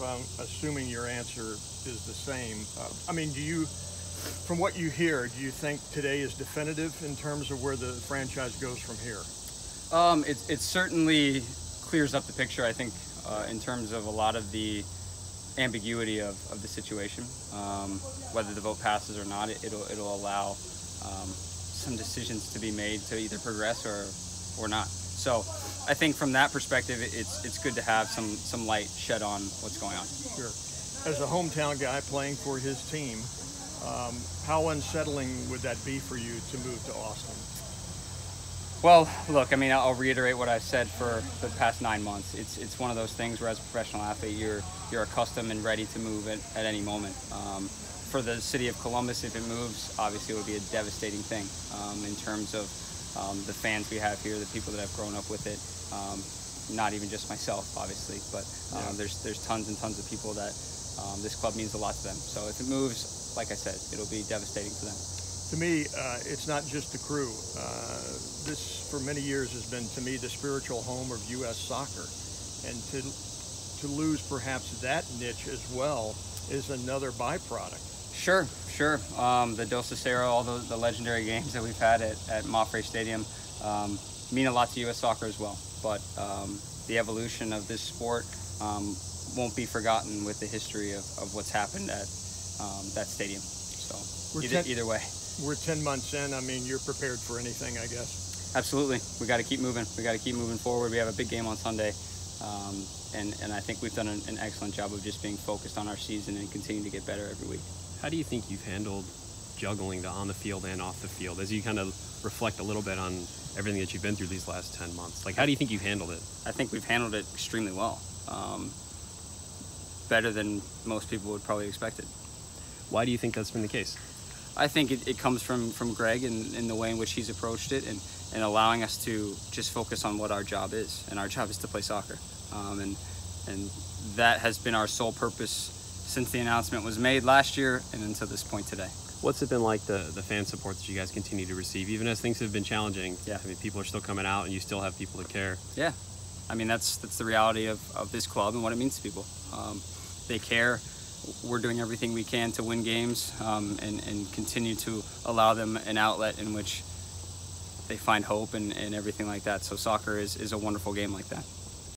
I'm assuming your answer is the same. Uh, I mean, do you, from what you hear, do you think today is definitive in terms of where the franchise goes from here? Um, it, it certainly clears up the picture, I think, uh, in terms of a lot of the ambiguity of, of the situation. Um, whether the vote passes or not, it, will it'll allow um, some decisions to be made to either progress or, or not. So I think from that perspective, it's it's good to have some some light shed on what's going on. Sure. As a hometown guy playing for his team, um, how unsettling would that be for you to move to Austin? Well, look, I mean, I'll reiterate what I've said for the past nine months. It's it's one of those things where, as a professional athlete, you're you're accustomed and ready to move at, at any moment. Um, for the city of Columbus, if it moves, obviously it would be a devastating thing um, in terms of um, the fans we have here, the people that have grown up with it. Um, not even just myself, obviously, but um, yeah. there's there's tons and tons of people that um, this club means a lot to them. So if it moves, like I said, it'll be devastating for them to me, uh, it's not just the crew. Uh, this, for many years, has been to me the spiritual home of U.S. soccer, and to to lose perhaps that niche as well is another byproduct. Sure, sure. Um, the Dos Cero, all the, the, legendary games that we've had at, at Stadium um, mean a lot to U.S. soccer as well. But um, the evolution of this sport um, won't be forgotten with the history of, of what's happened at um, that stadium. So either, ten, either way we're 10 months in. I mean, you're prepared for anything, I guess. Absolutely. We got to keep moving. We got to keep moving forward. We have a big game on Sunday. Um, and, and I think we've done an, an, excellent job of just being focused on our season and continuing to get better every week. How do you think you've handled juggling the on the field and off the field as you kind of reflect a little bit on everything that you've been through these last 10 months? Like, how do you think you've handled it? I think we've handled it extremely well. Um, better than most people would probably expect it. Why do you think that's been the case? I think it, it comes from, from Greg and, in the way in which he's approached it and, and allowing us to just focus on what our job is. And our job is to play soccer. Um, and, and that has been our sole purpose since the announcement was made last year and until this point today. What's it been like the, the fan support that you guys continue to receive, even as things have been challenging? Yeah. I mean, people are still coming out and you still have people that care. Yeah. I mean, that's, that's the reality of, of this club and what it means to people. Um, they care we're doing everything we can to win games um, and, and continue to allow them an outlet in which they find hope and, and everything like that. So soccer is, is a wonderful game like that.